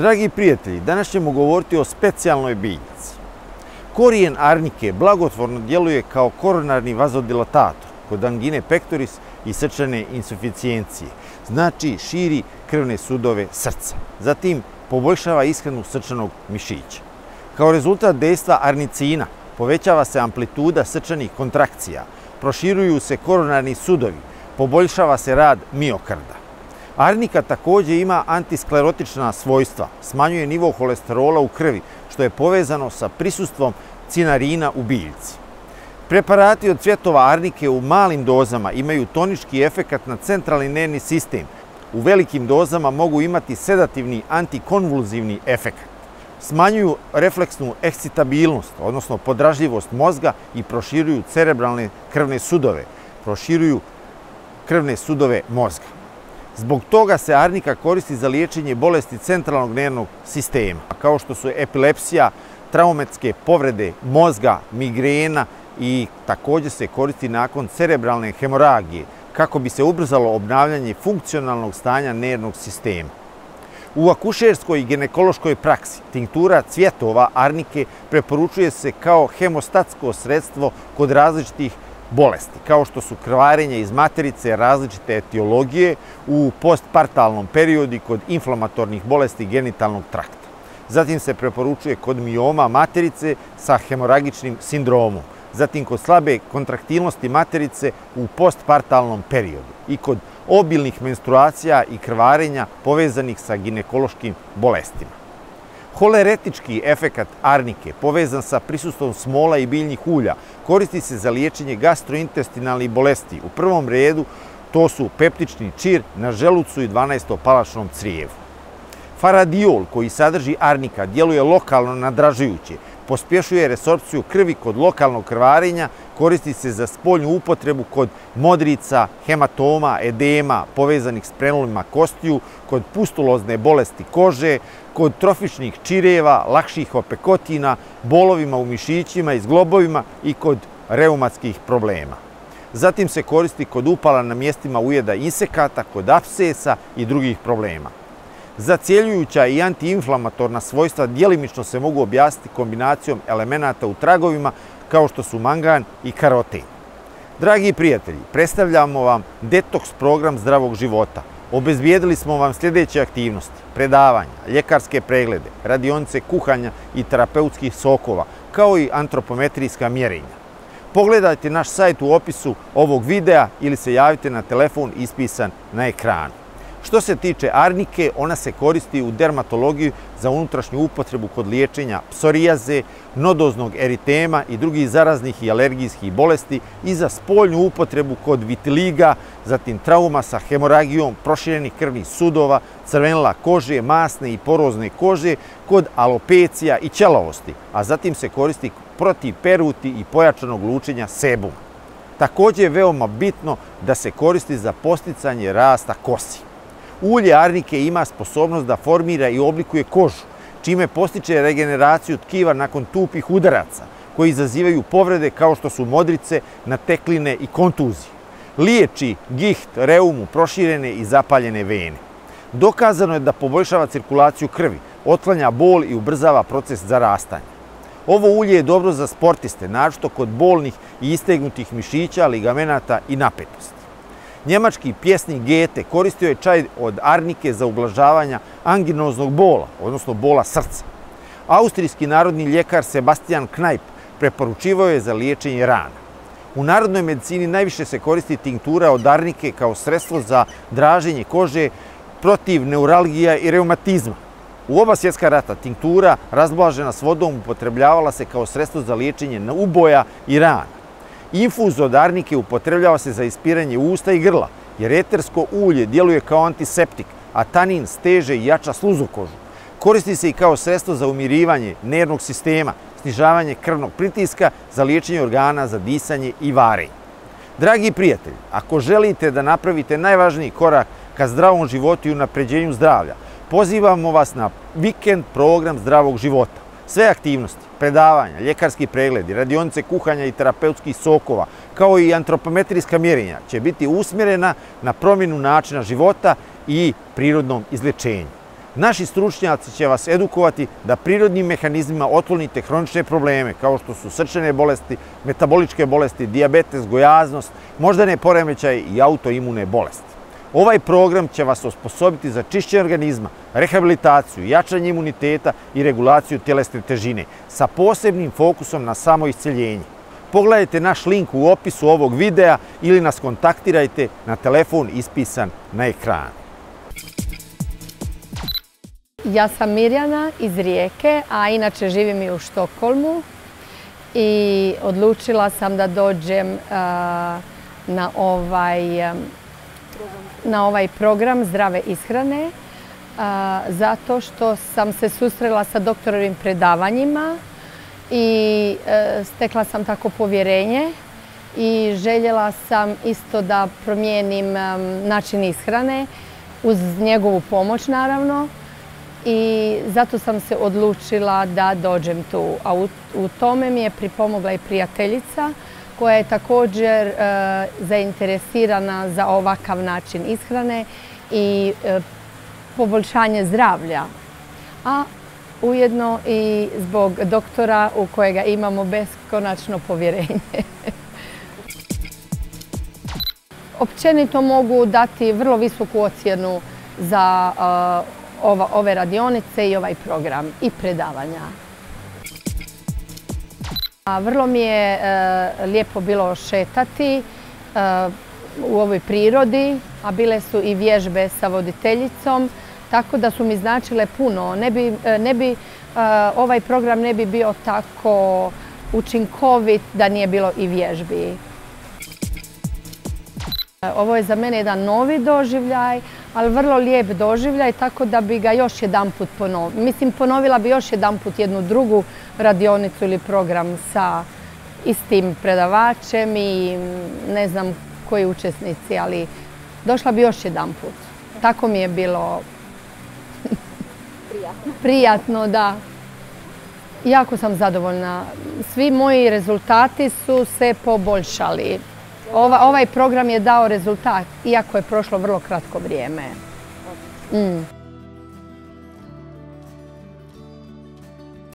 Dragi prijatelji, danas ćemo govoriti o specijalnoj biljci. Korijen arnike blagotvorno djeluje kao koronarni vazodilatator kod angine pectoris i srčane insuficijencije, znači širi krvne sudove srca. Zatim poboljšava ishranu srčanog mišića. Kao rezultat dejstva arnicina povećava se amplituda srčanih kontrakcija, proširuju se koronarni sudovi, poboljšava se rad miokarda. Arnika također ima antisklerotična svojstva, smanjuje nivo holesterola u krvi, što je povezano sa prisustvom cinarina u biljci. Preparati od cvjetova arnike u malim dozama imaju tonički efekat na centralni nervni sistem. U velikim dozama mogu imati sedativni antikonvulzivni efekat. Smanjuju refleksnu ekscitabilnost, odnosno podražljivost mozga i proširuju cerebralne krvne sudove, proširuju krvne sudove mozga. Zbog toga se arnika koristi za liječenje bolesti centralnog nervnog sistema, kao što su epilepsija, traumatske povrede mozga, migrena i također se koristi nakon cerebralne hemoragije, kako bi se ubrzalo obnavljanje funkcionalnog stanja nervnog sistema. U akušerskoj i ginekološkoj praksi tinktura cvjetova arnike preporučuje se kao hemostatsko sredstvo kod različitih bolesti, kao što su krvarenje iz materice, različite etiologije u postpartalnom periodu kod inflamatornih bolesti genitalnog trakta. Zatim se preporučuje kod mioma materice sa hemoragičnim sindromom, zatim kod slabe kontraktilnosti materice u postpartalnom periodu i kod obilnih menstruacija i krvarenja povezanih sa ginekološkim bolestima. Holeretički efekat arnike, povezan sa prisustvom smola i biljnih ulja, koristi se za liječenje gastrointestinalnih bolesti. U prvom redu to su peptični čir na želucu i 12-palačnom crijevu. Faradiol, koji sadrži arnika, djeluje lokalno nadražujuće, pospješuje resorpciju krvi kod lokalnog krvarenja, koristi se za spoljnu upotrebu kod modrica, hematoma, edema, povezanih s prenulima kostiju, kod pustulozne bolesti kože, kod trofičnih čireva, lakših opekotina, bolovima u mišićima i zglobovima i kod reumatskih problema. Zatim se koristi kod upala na mjestima ujeda insekata, kod apsesa i drugih problema. Zacijeljujuća i antiinflamatorna svojstva dijelimično se mogu objasniti kombinacijom elemenata u tragovima kao što su mangan i karoten. Dragi prijatelji, predstavljamo vam detoks program zdravog života. Obezbijedili smo vam sljedeće aktivnosti, predavanja, ljekarske preglede, radionice kuhanja i terapeutskih sokova, kao i antropometrijska mjerenja. Pogledajte naš sajt u opisu ovog videa ili se javite na telefon ispisan na ekranu. Što se tiče arnike, ona se koristi u dermatologiji za unutrašnju upotrebu kod liječenja psorijaze, nodoznog eritema i drugih zaraznih i alergijskih bolesti i za spoljnu upotrebu kod vitiliga, zatim trauma sa hemoragijom, proširenih krvnih sudova, crvenila kože, masne i porozne kože, kod alopecija i ćelavosti, a zatim se koristi protiv peruti i pojačanog lučenja sebuma. Također je veoma bitno da se koristi za posticanje rasta kosi. Ulje arnike ima sposobnost da formira i oblikuje kožu, čime postiče regeneraciju tkiva nakon tupih udaraca, koji izazivaju povrede kao što su modrice, natekline i kontuzije. Liječi giht, reumu, proširene i zapaljene vene. Dokazano je da poboljšava cirkulaciju krvi, otklanja bol i ubrzava proces zarastanja. Ovo ulje je dobro za sportiste, naročito kod bolnih i istegnutih mišića, ligamenata i napetosti. Njemački pjesnik Gete koristio je čaj od arnike za ublažavanja anginoznog bola, odnosno bola srca. Austrijski narodni ljekar Sebastian Knajp preporučivao je za liječenje rana. U narodnoj medicini najviše se koristi tinktura od arnike kao sredstvo za draženje kože protiv neuralgija i reumatizma. U oba svjetska rata tinktura razblažena s vodom upotrebljavala se kao sredstvo za liječenje uboja i rana. Infuz od upotrebljava se za ispiranje usta i grla, jer etersko ulje djeluje kao antiseptik, a tanin steže i jača sluzu kožu. Koristi se i kao sredstvo za umirivanje nervnog sistema, snižavanje krvnog pritiska, za liječenje organa, za disanje i varenje. Dragi prijatelji, ako želite da napravite najvažniji korak ka zdravom životu i unapređenju zdravlja, pozivamo vas na vikend program zdravog života. Sve aktivnosti, predavanja, ljekarski pregledi, radionice kuhanja i terapeutskih sokova, kao i antropometrijska mjerenja će biti usmjerena na promjenu načina života i prirodnom izlječenju. Naši stručnjaci će vas edukovati da prirodnim mehanizmima otklonite hronične probleme kao što su srčane bolesti, metaboličke bolesti, diabetes, gojaznost, moždane poremećaje i autoimune bolesti. Ovaj program će vas osposobiti za čišćenje organizma, rehabilitaciju, jačanje imuniteta i regulaciju tjelesne težine sa posebnim fokusom na samo isceljenje. Pogledajte naš link u opisu ovog videa ili nas kontaktirajte na telefon ispisan na ekranu. Ja sam Mirjana iz Rijeke, a inače živim i u Štokholmu i odlučila sam da dođem na ovaj, na ovaj program zdrave ishrane zato što sam se susrela sa doktorovim predavanjima i e, stekla sam tako povjerenje i željela sam isto da promijenim način ishrane uz njegovu pomoć naravno i zato sam se odlučila da dođem tu. A u, tome mi je pripomogla i prijateljica koja je također e, zainteresirana za ovakav način ishrane i e, poboljšanje zdravlja. A ujedno i zbog doktora u kojega imamo beskonačno povjerenje. Općenito mogu dati vrlo visoku ocjenu za ove radionice i ovaj program i predavanja. Vrlo mi je e, lijepo bilo šetati e, u ovoj prirodi, a bile su i vježbe sa voditeljicom, tako da su mi značile puno. Ne bi, e, ovaj program ne bi bio tako učinkovit da nije bilo i vježbi. Ovo je za mene jedan novi doživljaj, ali vrlo lijep doživljaj, tako da bi ga još jedan put ponovila. Mislim, ponovila bi još jedan put jednu drugu radionicu ili program sa istim predavačem i ne znam koji učesnici, ali došla bi još jedan put. Tako mi je bilo prijatno, prijatno da. Jako sam zadovoljna. Svi moji rezultati su se poboljšali ovaj program je dao rezultat, iako je prošlo vrlo kratko vrijeme. Mm.